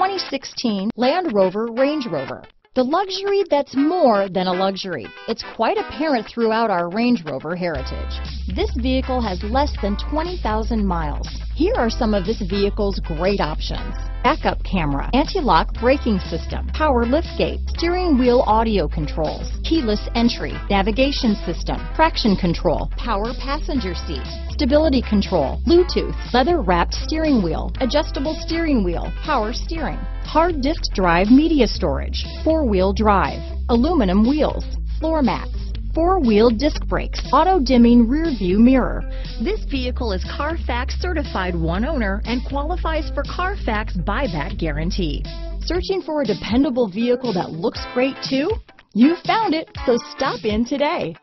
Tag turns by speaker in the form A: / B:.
A: 2016 Land Rover Range Rover. The luxury that's more than a luxury. It's quite apparent throughout our Range Rover heritage. This vehicle has less than 20,000 miles. Here are some of this vehicle's great options. Backup camera, anti-lock braking system, power liftgate, steering wheel audio controls, keyless entry, navigation system, traction control, power passenger seat, stability control, Bluetooth, leather wrapped steering wheel, adjustable steering wheel, power steering, hard disk drive media storage, four wheel drive, aluminum wheels, floor mats, four-wheel disc brakes, auto-dimming rear view mirror. This vehicle is Carfax certified one owner and qualifies for Carfax buyback guarantee. Searching for a dependable vehicle that looks great too? You found it, so stop in today.